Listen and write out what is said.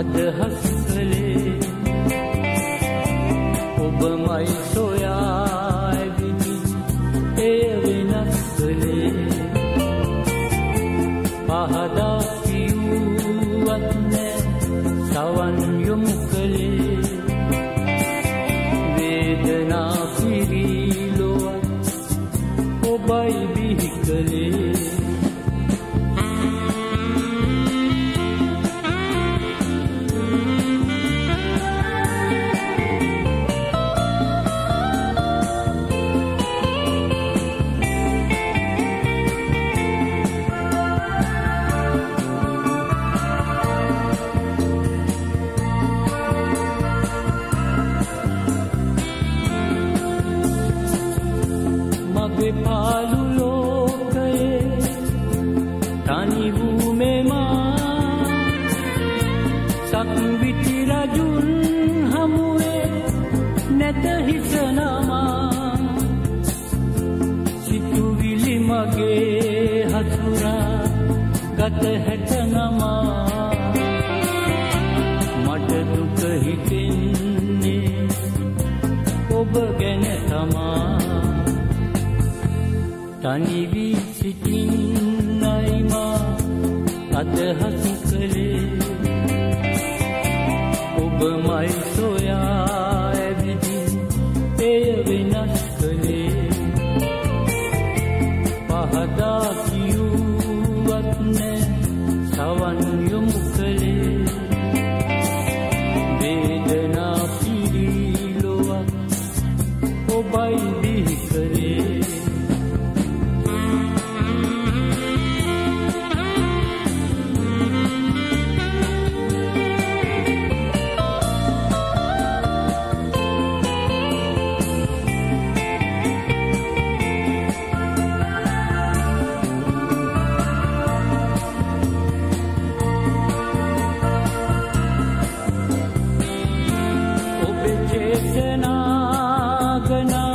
අදහස් කළේ ඔබමයි සොයා ඇවිදි එය වෙනස් කළේ පහදා කිව්වත් නෑ සවන් යොමු පාලු ලෝකයේ තනි වූ මෙමා සක්විති රජුන් හමුවේ නැත හිසනමා. සිතුවිලි මගේ හසුරා ගත හැටනමා. මට දුක හිතෙන්නේ ඔබ ගැන තමා. තනිවී සිටින්නයිමා අදහස් කළේ. ඔබමයි සොයා ඇවිදි එය වෙනස් කළේ. පහදාකි Raghunath.